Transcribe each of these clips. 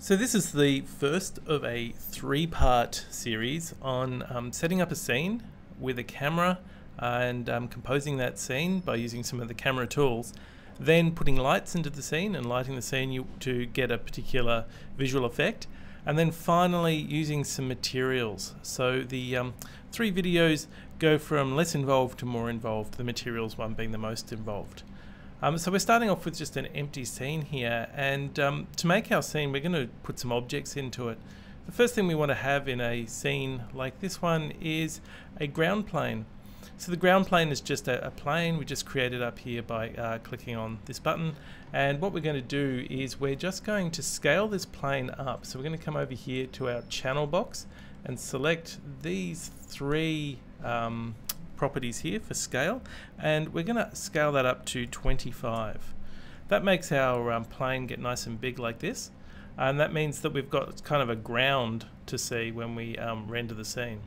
So this is the first of a three-part series on um, setting up a scene with a camera and um, composing that scene by using some of the camera tools. Then putting lights into the scene and lighting the scene to get a particular visual effect. And then finally using some materials. So the um, three videos go from less involved to more involved, the materials one being the most involved. Um, so we're starting off with just an empty scene here and um, to make our scene we're going to put some objects into it. The first thing we want to have in a scene like this one is a ground plane. So the ground plane is just a, a plane we just created up here by uh, clicking on this button and what we're going to do is we're just going to scale this plane up. So we're going to come over here to our channel box and select these three um, properties here for scale and we're going to scale that up to 25. That makes our um, plane get nice and big like this and that means that we've got kind of a ground to see when we um, render the scene.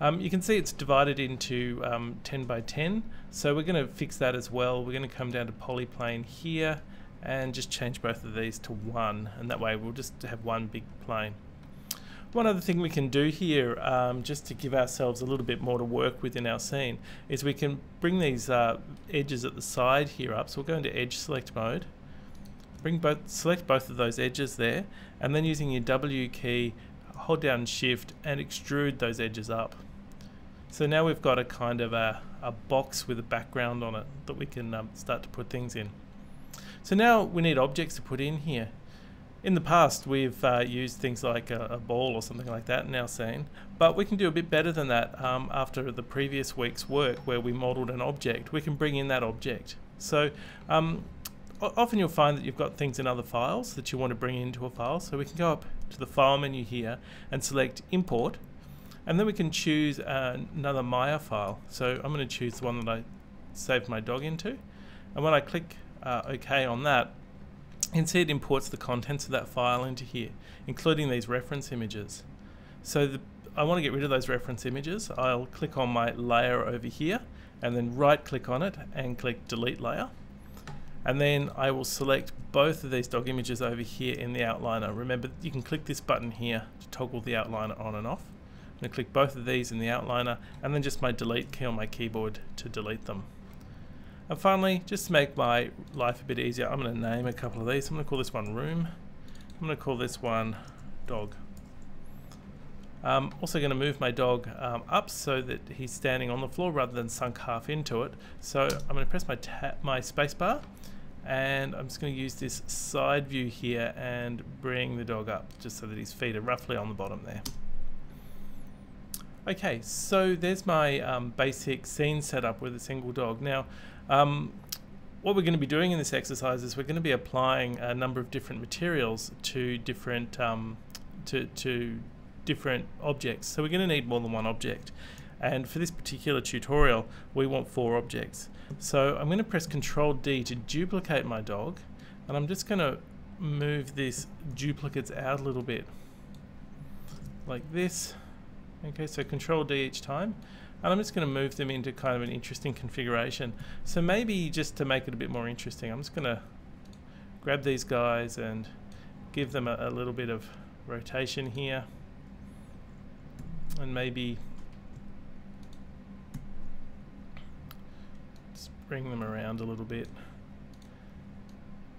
Um, you can see it's divided into um, 10 by 10 so we're going to fix that as well. We're going to come down to polyplane here and just change both of these to 1 and that way we'll just have one big plane. One other thing we can do here, um, just to give ourselves a little bit more to work with in our scene, is we can bring these uh, edges at the side here up. So we'll go into edge select mode, bring both, select both of those edges there, and then using your W key, hold down shift and extrude those edges up. So now we've got a kind of a, a box with a background on it that we can um, start to put things in. So now we need objects to put in here. In the past, we've uh, used things like a, a, ball or something like that in our scene, but we can do a bit better than that um, after the previous week's work where we modeled an object. We can bring in that object. So um, often you'll find that you've got things in other files that you want to bring into a file. So we can go up to the File menu here and select Import, and then we can choose uh, another Maya file. So I'm going to choose the one that I saved my dog into, and when I click uh, OK on that, see it imports the contents of that file into here, including these reference images. So the, I want to get rid of those reference images. I'll click on my layer over here and then right click on it and click delete layer. And then I will select both of these dog images over here in the outliner. Remember, you can click this button here to toggle the outliner on and off. I'm going to click both of these in the outliner and then just my delete key on my keyboard to delete them. And finally, just to make my life a bit easier, I'm going to name a couple of these. I'm going to call this one room. I'm going to call this one dog. I'm also going to move my dog um, up so that he's standing on the floor rather than sunk half into it. So I'm going to press my, my spacebar and I'm just going to use this side view here and bring the dog up just so that his feet are roughly on the bottom there. Okay, so there's my um, basic scene setup with a single dog. Now, um, what we're going to be doing in this exercise is we're going to be applying a number of different materials to different um, to, to different objects. So we're going to need more than one object. And for this particular tutorial, we want four objects. So I'm going to press Control D to duplicate my dog, and I'm just going to move these duplicates out a little bit, like this. Okay, so Control D each time and I'm just going to move them into kind of an interesting configuration. So maybe just to make it a bit more interesting, I'm just going to grab these guys and give them a, a little bit of rotation here. And maybe bring them around a little bit.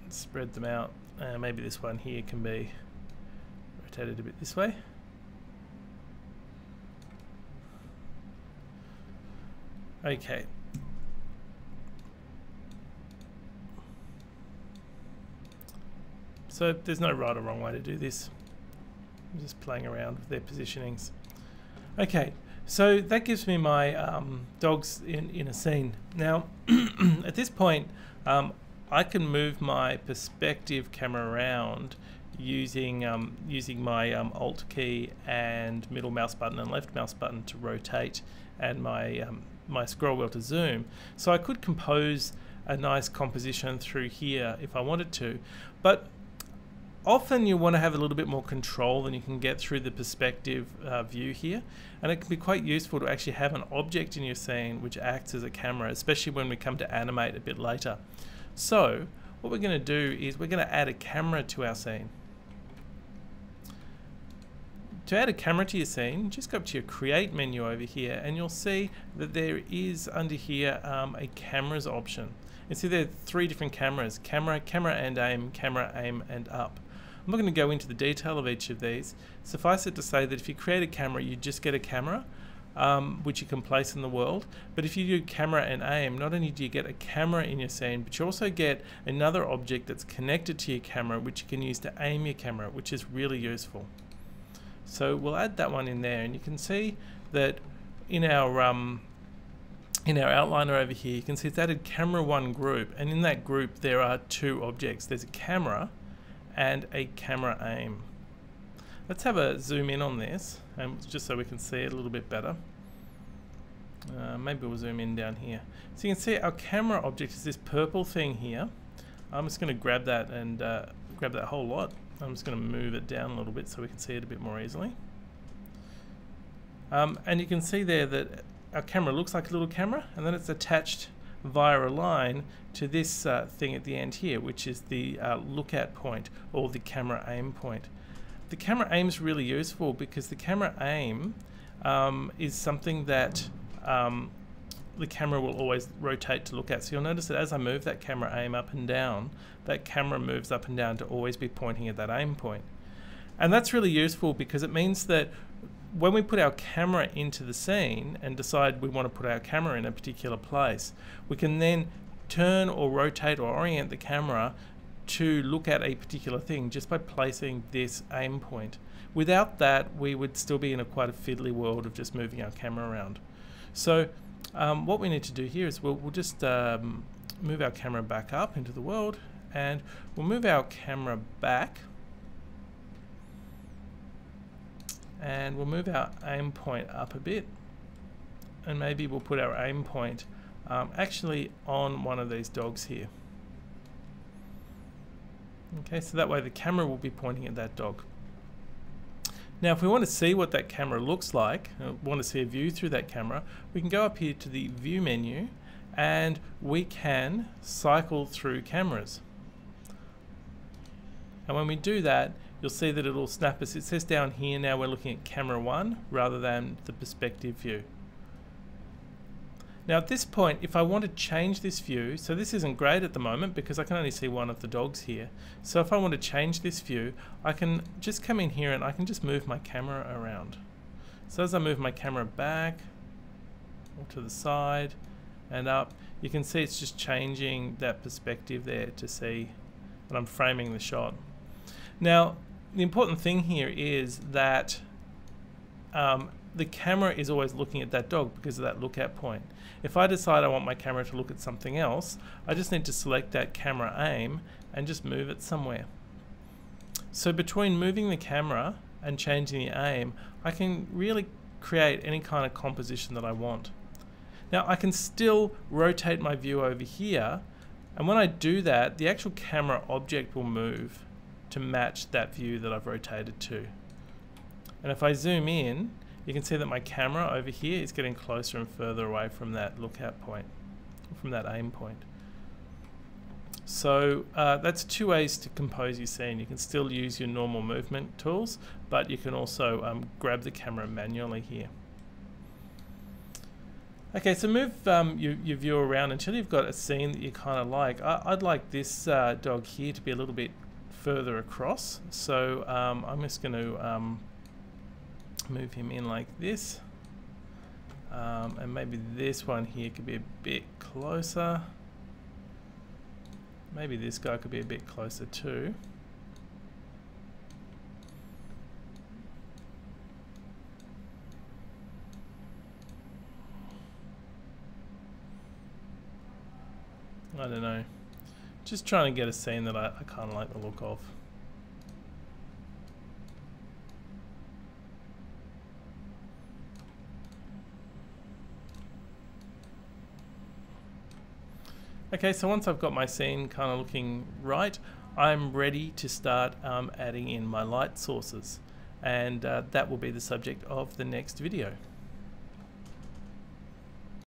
Spread them out. Uh, maybe this one here can be rotated a bit this way Okay. So there's no right or wrong way to do this. I'm just playing around with their positionings. Okay, so that gives me my um, dogs in, in a scene. Now, at this point, um, I can move my perspective camera around using um, using my um, Alt key and middle mouse button and left mouse button to rotate and my um, my scroll wheel to zoom. So I could compose a nice composition through here if I wanted to, but often you want to have a little bit more control than you can get through the perspective uh, view here. And it can be quite useful to actually have an object in your scene which acts as a camera especially when we come to animate a bit later. So what we're going to do is we're going to add a camera to our scene to add a camera to your scene, just go up to your create menu over here and you'll see that there is under here um, a cameras option. And see there are three different cameras, camera, camera and aim, camera, aim and up. I'm not going to go into the detail of each of these. Suffice it to say that if you create a camera, you just get a camera, um, which you can place in the world. But if you do camera and aim, not only do you get a camera in your scene, but you also get another object that's connected to your camera, which you can use to aim your camera, which is really useful. So we'll add that one in there, and you can see that in our um, in our outliner over here, you can see it's added camera one group, and in that group there are two objects. There's a camera and a camera aim. Let's have a zoom in on this, um, just so we can see it a little bit better. Uh, maybe we'll zoom in down here. So you can see our camera object is this purple thing here. I'm just going to grab that and uh, grab that whole lot. I'm just going to move it down a little bit so we can see it a bit more easily. Um, and you can see there that our camera looks like a little camera and then it's attached via a line to this uh, thing at the end here which is the uh, point or the camera aim point. The camera aim is really useful because the camera aim um, is something that um, the camera will always rotate to look at. So you'll notice that as I move that camera aim up and down, that camera moves up and down to always be pointing at that aim point. And that's really useful because it means that when we put our camera into the scene and decide we want to put our camera in a particular place, we can then turn or rotate or orient the camera to look at a particular thing just by placing this aim point. Without that, we would still be in a quite a fiddly world of just moving our camera around. So um, what we need to do here is we'll, we'll just um, move our camera back up into the world and we'll move our camera back. And we'll move our aim point up a bit. And maybe we'll put our aim point um, actually on one of these dogs here. Okay so that way the camera will be pointing at that dog now if we want to see what that camera looks like uh, want to see a view through that camera we can go up here to the view menu and we can cycle through cameras and when we do that you'll see that it'll snap us. It says down here now we're looking at camera one rather than the perspective view. Now at this point, if I want to change this view, so this isn't great at the moment because I can only see one of the dogs here. So if I want to change this view, I can just come in here and I can just move my camera around. So as I move my camera back, or to the side, and up, you can see it's just changing that perspective there to see that I'm framing the shot. Now, the important thing here is that um, the camera is always looking at that dog because of that look at point. If I decide I want my camera to look at something else, I just need to select that camera aim and just move it somewhere. So between moving the camera and changing the aim, I can really create any kind of composition that I want. Now I can still rotate my view over here and when I do that, the actual camera object will move to match that view that I've rotated to. And if I zoom in, you can see that my camera over here is getting closer and further away from that lookout point, from that aim point. So uh, that's two ways to compose your scene. You can still use your normal movement tools, but you can also um, grab the camera manually here. Okay, so move um, your, your, view around until you've got a scene that you kind of like. I, would like this uh, dog here to be a little bit further across. So um, I'm just going to move him in like this. Um, and maybe this one here could be a bit closer. Maybe this guy could be a bit closer too. I don't know. Just trying to get a scene that I, I kind of like the look of. Okay, so once I've got my scene kind of looking right, I'm ready to start um, adding in my light sources. And uh, that will be the subject of the next video.